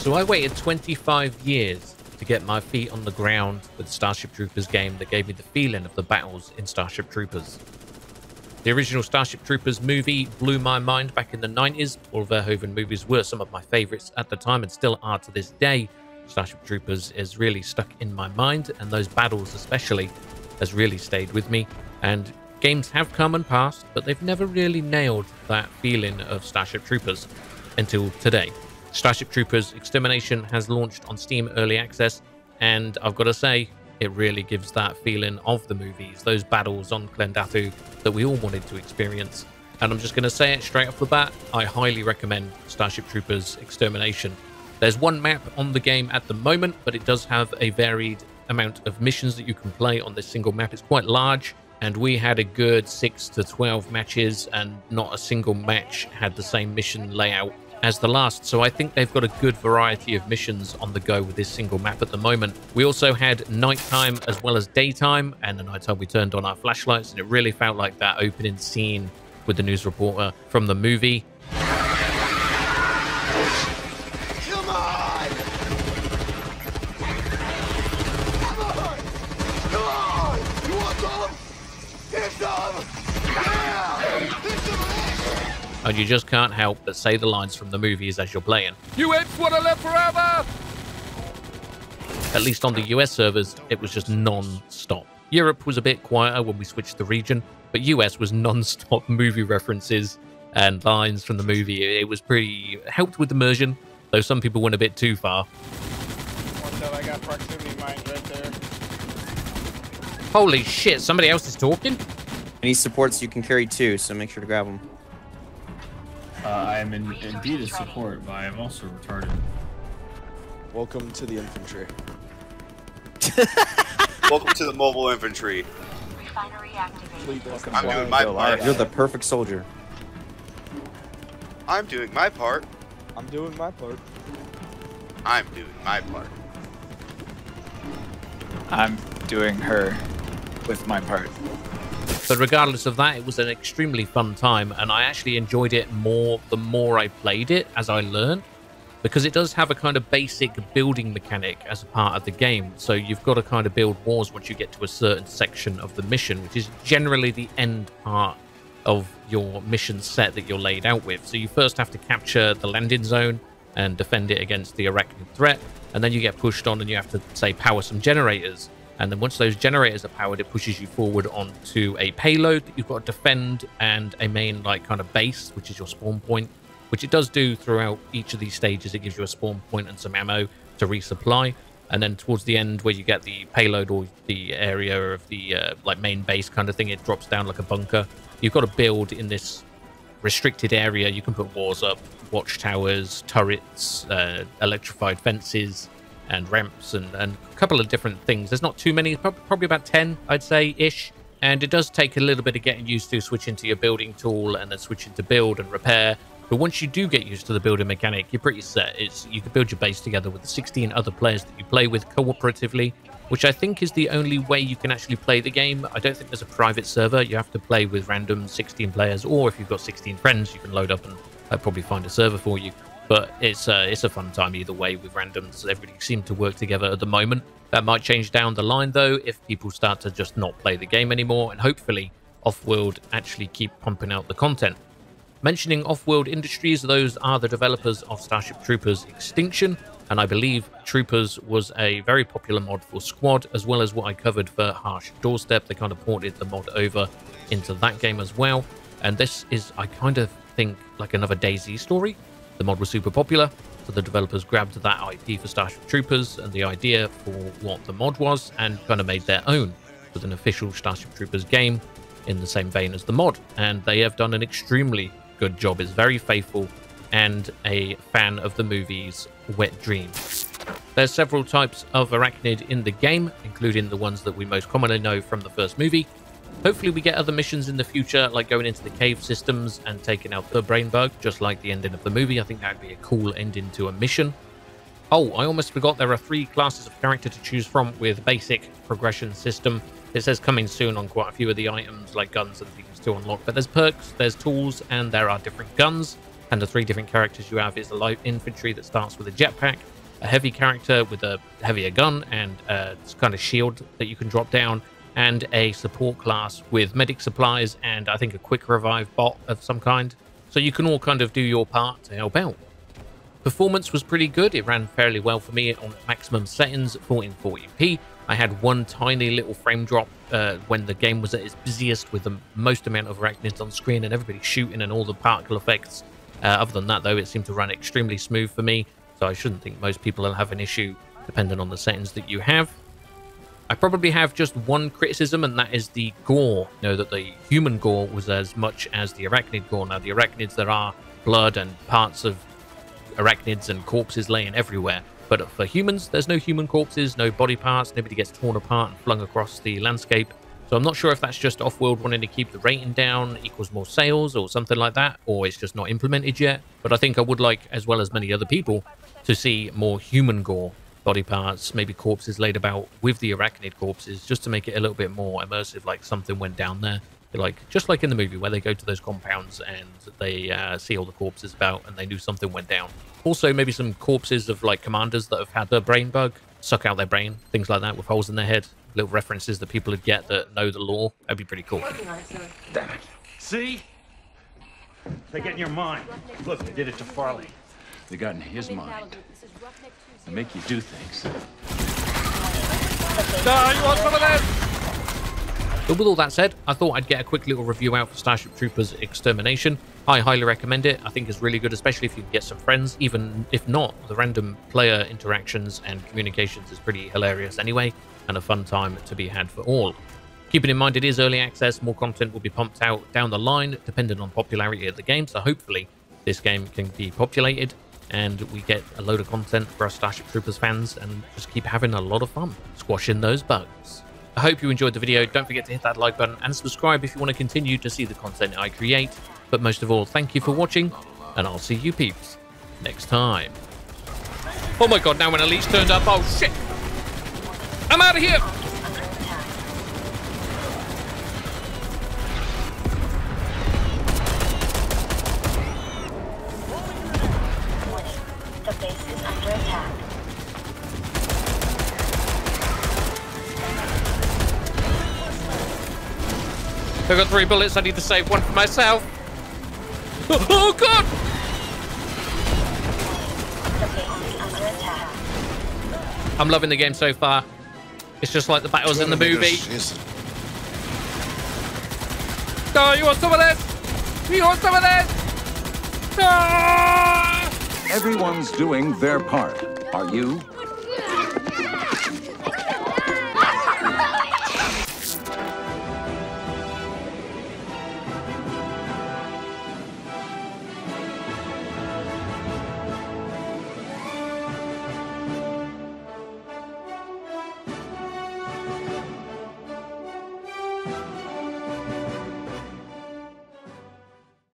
So I waited 25 years to get my feet on the ground with Starship Troopers game that gave me the feeling of the battles in Starship Troopers. The original Starship Troopers movie blew my mind back in the 90s. Paul Verhoeven movies were some of my favorites at the time and still are to this day. Starship Troopers is really stuck in my mind, and those battles especially has really stayed with me. And games have come and passed, but they've never really nailed that feeling of Starship Troopers until today. Starship Troopers Extermination has launched on Steam Early Access, and I've got to say, it really gives that feeling of the movies, those battles on Klendathu that we all wanted to experience. And I'm just going to say it straight off the bat, I highly recommend Starship Troopers Extermination. There's one map on the game at the moment, but it does have a varied amount of missions that you can play on this single map. It's quite large, and we had a good 6 to 12 matches, and not a single match had the same mission layout as the last. So I think they've got a good variety of missions on the go with this single map at the moment. We also had nighttime as well as daytime, and the nighttime we turned on our flashlights, and it really felt like that opening scene with the news reporter from the movie. Come on! Come on! You want some? Here's some! Yeah! Here's some And you just can't help but say the lines from the movies as you're playing. You apes want to live forever! At least on the US servers, it was just non-stop. Europe was a bit quieter when we switched the region, but US was non-stop movie references and lines from the movie. It was pretty helped with the immersion, though some people went a bit too far. Watch out, I got proximity mines right there. Holy shit, somebody else is talking? Any supports you can carry too, so make sure to grab them. Uh, I am in, indeed a support, but I am also retarded. Welcome to the infantry. Welcome to the mobile infantry. Refinery activated. I'm doing my part. You're the perfect soldier. I'm doing my part. I'm doing my part. I'm doing my part. I'm doing her with my part. But regardless of that, it was an extremely fun time, and I actually enjoyed it more the more I played it as I learned, because it does have a kind of basic building mechanic as a part of the game. So you've got to kind of build walls once you get to a certain section of the mission, which is generally the end part of your mission set that you're laid out with. So you first have to capture the landing zone and defend it against the arachnid threat, and then you get pushed on and you have to, say, power some generators. And then once those generators are powered, it pushes you forward onto a payload that you've got to defend and a main like kind of base, which is your spawn point, which it does do throughout each of these stages. It gives you a spawn point and some ammo to resupply. And then towards the end, where you get the payload or the area of the uh, like main base kind of thing, it drops down like a bunker. You've got to build in this restricted area. You can put walls up, watchtowers, turrets, uh, electrified fences, and ramps and, and a couple of different things. There's not too many, probably about 10, I'd say, ish. And it does take a little bit of getting used to switching to your building tool and then switching to build and repair. But once you do get used to the building mechanic, you're pretty set. It's you can build your base together with the 16 other players that you play with cooperatively, which I think is the only way you can actually play the game. I don't think there's a private server. You have to play with random 16 players, or if you've got 16 friends, you can load up and uh, probably find a server for you. But it's uh, it's a fun time either way with randoms. Everybody seems to work together at the moment. That might change down the line though if people start to just not play the game anymore, and hopefully Offworld actually keep pumping out the content. Mentioning Offworld Industries, those are the developers of Starship Troopers Extinction, and I believe Troopers was a very popular mod for Squad, as well as what I covered for Harsh Doorstop. They kind of ported the mod over into that game as well, and this is, I kind of think, like another DayZ story. The mod was super popular, so the developers grabbed that IP for Starship Troopers and the idea for what the mod was, and kind of made their own with an official Starship Troopers game in the same vein as the mod. And they have done an extremely good job. It's very faithful and a fan of the movies Wet Dreams. There's several types of arachnid in the game, including the ones that we most commonly know from the first movie. Hopefully, we get other missions in the future, like going into the cave systems and taking out the brain bug, just like the ending of the movie. I think that'd be a cool ending to a mission. Oh, I almost forgot there are three classes of character to choose from with basic progression system. It says coming soon on quite a few of the items, like guns and things to unlock. But there's perks, there's tools, and there are different guns. And the three different characters you have is a light infantry that starts with a jetpack, a heavy character with a heavier gun and a kind of shield that you can drop down, and a support class with medic supplies and I think a quick revive bot of some kind. So you can all kind of do your part to help out. Performance was pretty good. It ran fairly well for me on maximum settings at 1440p. I had one tiny little frame drop uh, when the game was at its busiest with the most amount of arachnids on screen and everybody shooting and all the particle effects. Uh, other than that, though, it seemed to run extremely smooth for me, so I shouldn't think most people will have an issue depending on the settings that you have. I probably have just one criticism, and that is the gore. You know, that the human gore was as much as the arachnid gore. Now, the arachnids, there are blood and parts of arachnids and corpses laying everywhere. But for humans, there's no human corpses, no body parts, nobody gets torn apart and flung across the landscape. So I'm not sure if that's just Offworld wanting to keep the rating down, equals more sales or something like that, or it's just not implemented yet. But I think I would like, as well as many other people, to see more human gore, body parts, maybe corpses laid about with the arachnid corpses, just to make it a little bit more immersive, like something went down there. Like just like in the movie where they go to those compounds and they uh, see all the corpses about and they knew something went down. Also maybe some corpses of like commanders that have had the brain bug suck out their brain things like that with holes in their head. Little references that people would get that know the law. that'd be pretty cool. Damn it. See? They get in your mind. Look they did it to farley. They got in his mind they make you do things no, you want some of this? But with all that said, I thought I'd get a quick little review out for Starship Troopers Extermination. I highly recommend it. I think it's really good, especially if you can get some friends. Even if not, the random player interactions and communications is pretty hilarious anyway, and a fun time to be had for all. Keeping in mind it is early access, more content will be pumped out down the line, depending on popularity of the game, so hopefully this game can be populated and we get a load of content for our Starship Troopers fans and just keep having a lot of fun squashing those bugs. I hope you enjoyed the video. Don't forget to hit that like button and subscribe if you want to continue to see the content I create. But most of all, thank you for watching, and I'll see you peeps next time. Oh my god, now when Elise turned up, oh shit! I'm out of here! I've got three bullets. I need to save one for myself. Oh, oh god! I'm loving the game so far. It's just like the battles in the movie. Oh, you want some of this? You want some of this? Ah! Everyone's doing their part. Are you?